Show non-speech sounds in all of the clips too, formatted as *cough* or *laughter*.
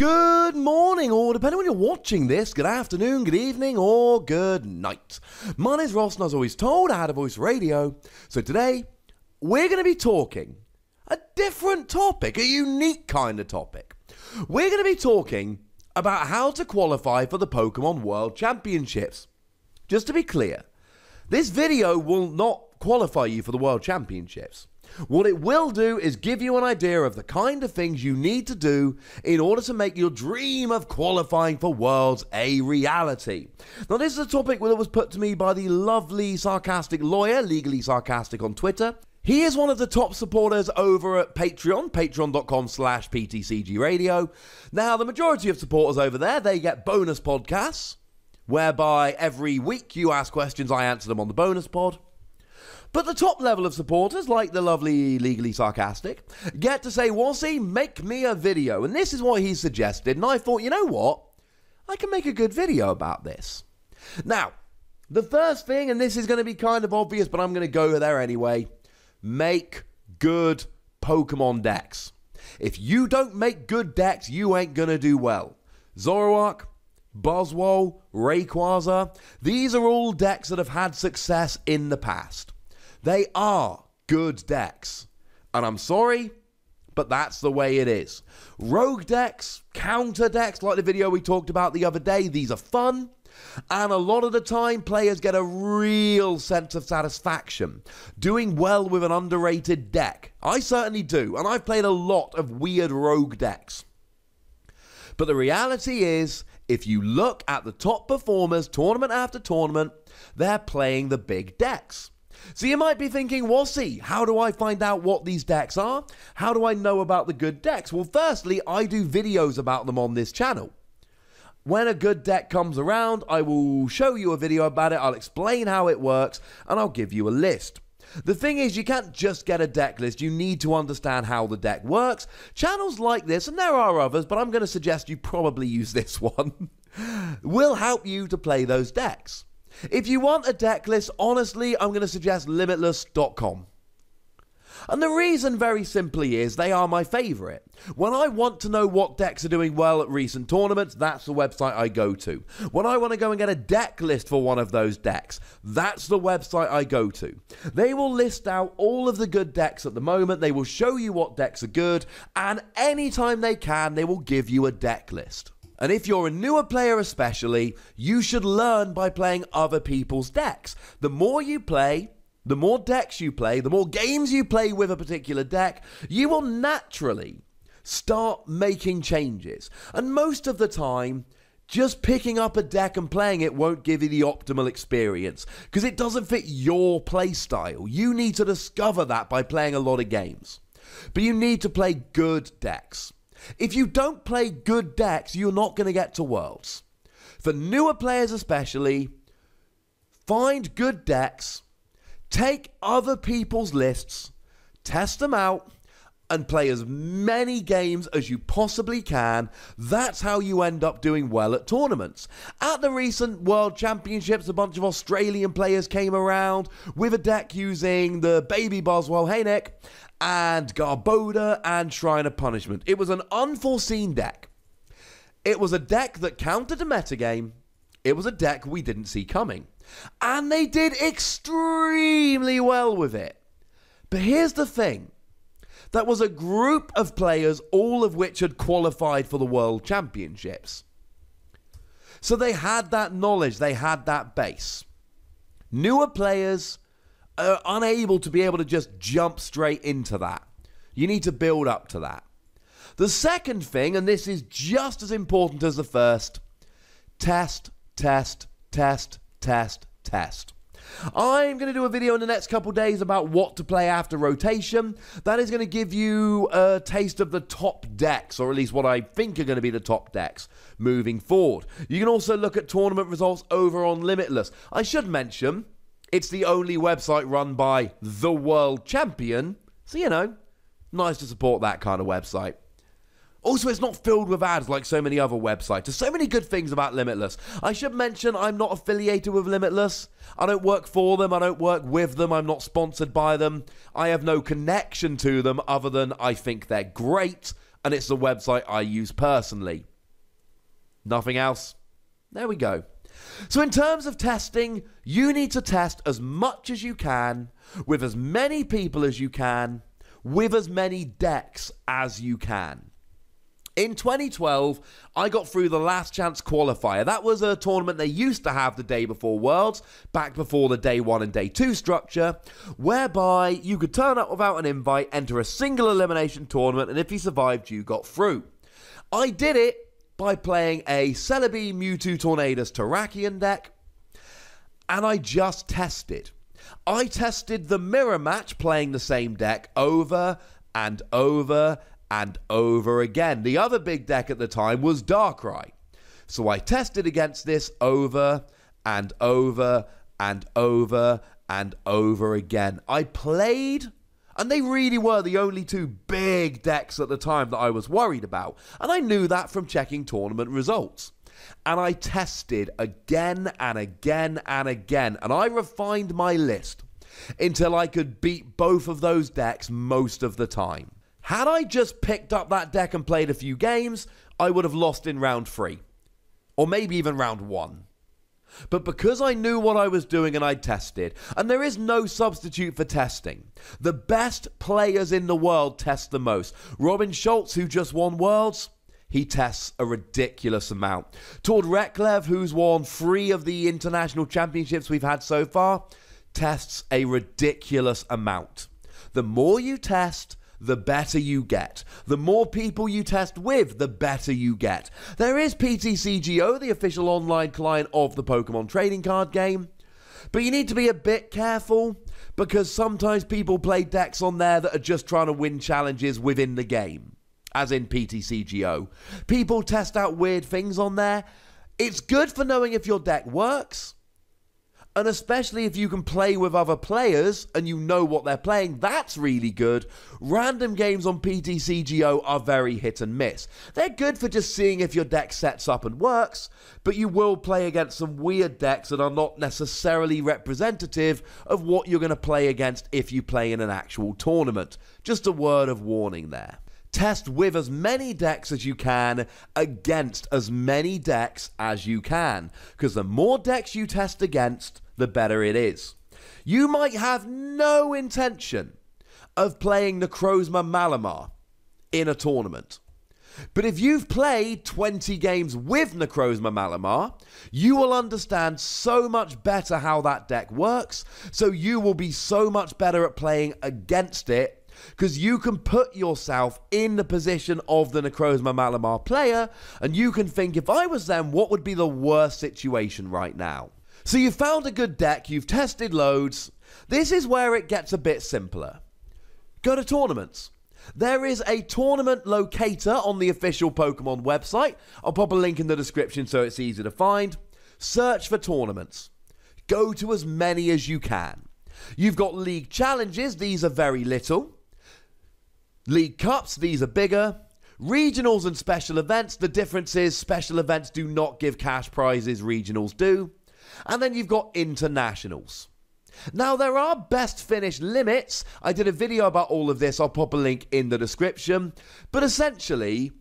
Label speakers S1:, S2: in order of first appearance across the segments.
S1: Good morning, or depending when you're watching this, good afternoon, good evening, or good night. My name's Ross, and as always told, I had a voice radio. So today, we're going to be talking a different topic, a unique kind of topic. We're going to be talking about how to qualify for the Pokemon World Championships. Just to be clear, this video will not qualify you for the World Championships. What it will do is give you an idea of the kind of things you need to do in order to make your dream of qualifying for Worlds a reality. Now, this is a topic that was put to me by the lovely sarcastic lawyer, legally sarcastic on Twitter. He is one of the top supporters over at Patreon, patreon.com slash ptcgradio. Now, the majority of supporters over there, they get bonus podcasts, whereby every week you ask questions, I answer them on the bonus pod. But the top level of supporters, like the lovely Legally Sarcastic, get to say, Wossy, make me a video. And this is what he suggested. And I thought, you know what? I can make a good video about this. Now, the first thing, and this is going to be kind of obvious, but I'm going to go there anyway make good Pokemon decks. If you don't make good decks, you ain't going to do well. Zoroark, Buzzwole, Rayquaza, these are all decks that have had success in the past. They are good decks. And I'm sorry, but that's the way it is. Rogue decks, counter decks, like the video we talked about the other day, these are fun. And a lot of the time, players get a real sense of satisfaction doing well with an underrated deck. I certainly do, and I've played a lot of weird rogue decks. But the reality is, if you look at the top performers tournament after tournament, they're playing the big decks. So you might be thinking, Wossy, how do I find out what these decks are? How do I know about the good decks? Well, firstly, I do videos about them on this channel. When a good deck comes around, I will show you a video about it, I'll explain how it works, and I'll give you a list. The thing is, you can't just get a deck list, you need to understand how the deck works. Channels like this, and there are others, but I'm going to suggest you probably use this *laughs* one, will help you to play those decks. If you want a deck list, honestly, I'm going to suggest limitless.com. And the reason, very simply, is they are my favourite. When I want to know what decks are doing well at recent tournaments, that's the website I go to. When I want to go and get a deck list for one of those decks, that's the website I go to. They will list out all of the good decks at the moment, they will show you what decks are good, and anytime they can, they will give you a deck list. And if you're a newer player, especially, you should learn by playing other people's decks. The more you play, the more decks you play, the more games you play with a particular deck, you will naturally start making changes. And most of the time, just picking up a deck and playing it won't give you the optimal experience because it doesn't fit your playstyle. You need to discover that by playing a lot of games. But you need to play good decks. If you don't play good decks, you're not going to get to Worlds. For newer players, especially, find good decks, take other people's lists, test them out, and play as many games as you possibly can. That's how you end up doing well at tournaments. At the recent World Championships, a bunch of Australian players came around with a deck using the Baby Buzzwole Haynek and Garbodor and Shrine of Punishment. It was an unforeseen deck. It was a deck that countered the metagame. It was a deck we didn't see coming. And they did extremely well with it. But here's the thing that was a group of players, all of which had qualified for the World Championships. So they had that knowledge, they had that base. Newer players are unable to be able to just jump straight into that. You need to build up to that. The second thing, and this is just as important as the first test, test, test, test, test. I'm going to do a video in the next couple days about what to play after rotation. That is going to give you a taste of the top decks, or at least what I think are going to be the top decks moving forward. You can also look at tournament results over on Limitless. I should mention it's the only website run by the world champion. So, you know, nice to support that kind of website. Also, it's not filled with ads like so many other websites. There's so many good things about Limitless. I should mention I'm not affiliated with Limitless. I don't work for them. I don't work with them. I'm not sponsored by them. I have no connection to them other than I think they're great and it's the website I use personally. Nothing else. There we go. So, in terms of testing, you need to test as much as you can, with as many people as you can, with as many decks as you can. In 2012, I got through the last chance qualifier. That was a tournament they used to have the day before Worlds, back before the day one and day two structure, whereby you could turn up without an invite, enter a single elimination tournament, and if you survived, you got through. I did it by playing a Celebi Mewtwo Tornadus Terrakion deck, and I just tested. I tested the mirror match playing the same deck over and over and over again. The other big deck at the time was Darkrai. So I tested against this over and over and over and over again. I played, and they really were the only two big decks at the time that I was worried about. And I knew that from checking tournament results. And I tested again and again and again. And I refined my list until I could beat both of those decks most of the time. Had I just picked up that deck and played a few games, I would have lost in round three. Or maybe even round one. But because I knew what I was doing and I tested, and there is no substitute for testing, the best players in the world test the most. Robin Schulz, who just won Worlds, he tests a ridiculous amount. Tord Reklev, who's won three of the international championships we've had so far, tests a ridiculous amount. The more you test, the better you get. The more people you test with, the better you get. There is PTCGO, the official online client of the Pokemon trading card game. But you need to be a bit careful because sometimes people play decks on there that are just trying to win challenges within the game, as in PTCGO. People test out weird things on there. It's good for knowing if your deck works, and especially if you can play with other players and you know what they're playing, that's really good. Random games on PTCGO are very hit and miss. They're good for just seeing if your deck sets up and works, but you will play against some weird decks that are not necessarily representative of what you're going to play against if you play in an actual tournament. Just a word of warning there test with as many decks as you can against as many decks as you can. Because the more decks you test against, the better it is. You might have no intention of playing Necrozma Malamar in a tournament. But if you've played 20 games with Necrozma Malamar, you will understand so much better how that deck works, so you will be so much better at playing against it because you can put yourself in the position of the Necrozma Malamar player and you can think if I was them, what would be the worst situation right now? So you've found a good deck, you've tested loads. This is where it gets a bit simpler. Go to tournaments. There is a tournament locator on the official Pokemon website. I'll pop a link in the description so it's easy to find. Search for tournaments. Go to as many as you can. You've got league challenges, these are very little. League Cups, these are bigger. Regionals and special events, the difference is special events do not give cash prizes, regionals do. And then you've got internationals. Now, there are best finish limits. I did a video about all of this. I'll pop a link in the description. But essentially,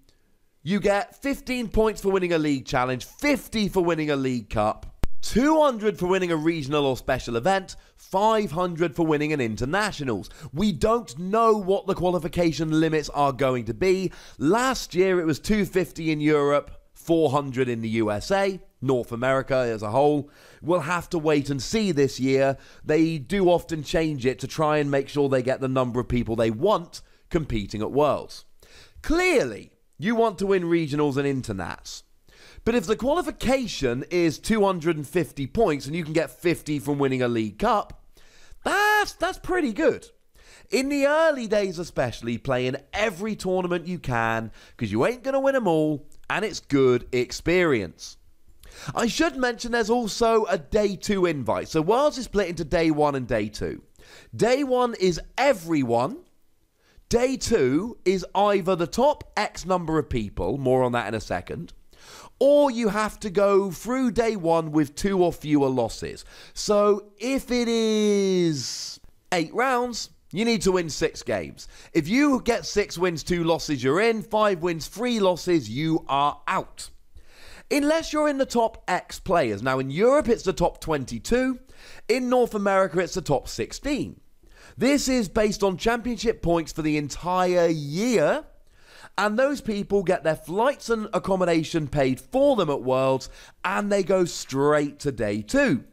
S1: you get 15 points for winning a league challenge, 50 for winning a league cup, 200 for winning a regional or special event, 500 for winning an internationals. We don't know what the qualification limits are going to be. Last year it was 250 in Europe, 400 in the USA, North America as a whole. We'll have to wait and see this year. They do often change it to try and make sure they get the number of people they want competing at Worlds. Clearly, you want to win regionals and internats. But if the qualification is 250 points and you can get 50 from winning a League Cup, that's that's pretty good. In the early days, especially, playing every tournament you can because you ain't going to win them all, and it's good experience. I should mention there's also a day two invite. So Worlds is split into day one and day two. Day one is everyone. Day two is either the top X number of people, more on that in a second, or you have to go through day one with two or fewer losses. So if it is eight rounds, you need to win six games. If you get six wins, two losses, you're in. Five wins, three losses, you are out. Unless you're in the top X players. Now, in Europe, it's the top 22, in North America, it's the top 16. This is based on championship points for the entire year. And those people get their flights and accommodation paid for them at Worlds, and they go straight to day two.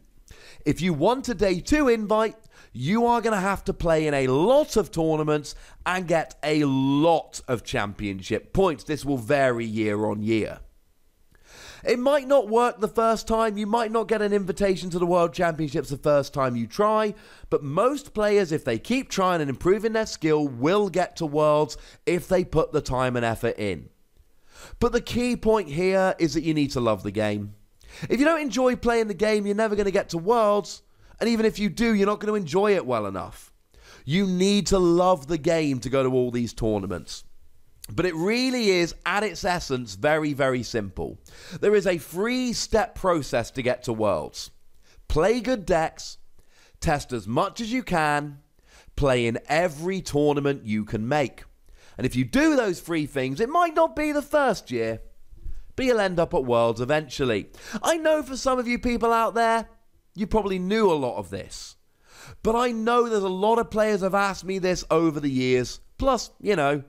S1: If you want a day two invite, you are going to have to play in a lot of tournaments and get a lot of championship points. This will vary year on year. It might not work the first time, you might not get an invitation to the World Championships the first time you try, but most players, if they keep trying and improving their skill, will get to Worlds if they put the time and effort in. But the key point here is that you need to love the game. If you don't enjoy playing the game, you're never going to get to Worlds, and even if you do, you're not going to enjoy it well enough. You need to love the game to go to all these tournaments. But it really is, at its essence, very, very simple. There is a three step process to get to Worlds play good decks, test as much as you can, play in every tournament you can make. And if you do those three things, it might not be the first year, but you'll end up at Worlds eventually. I know for some of you people out there, you probably knew a lot of this. But I know there's a lot of players have asked me this over the years. Plus, you know,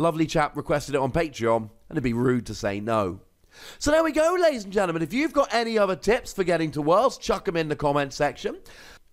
S1: Lovely chap requested it on Patreon, and it'd be rude to say no. So there we go, ladies and gentlemen. If you've got any other tips for getting to Worlds, chuck them in the comment section.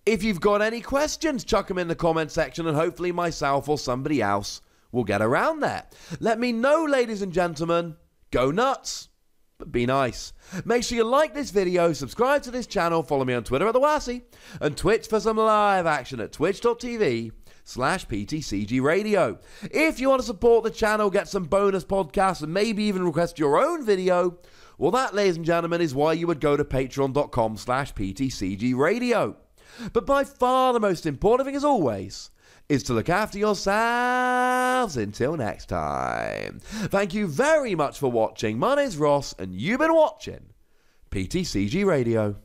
S1: If you've got any questions, chuck them in the comment section, and hopefully myself or somebody else will get around there. Let me know, ladies and gentlemen. Go nuts, but be nice. Make sure you like this video, subscribe to this channel, follow me on Twitter at the Wossy, and Twitch for some live action at twitch.tv slash PTCG Radio. If you want to support the channel, get some bonus podcasts, and maybe even request your own video, well, that, ladies and gentlemen, is why you would go to patreon.com slash PTCG Radio. But by far the most important thing, as always, is to look after yourselves until next time. Thank you very much for watching. My name's Ross, and you've been watching PTCG Radio.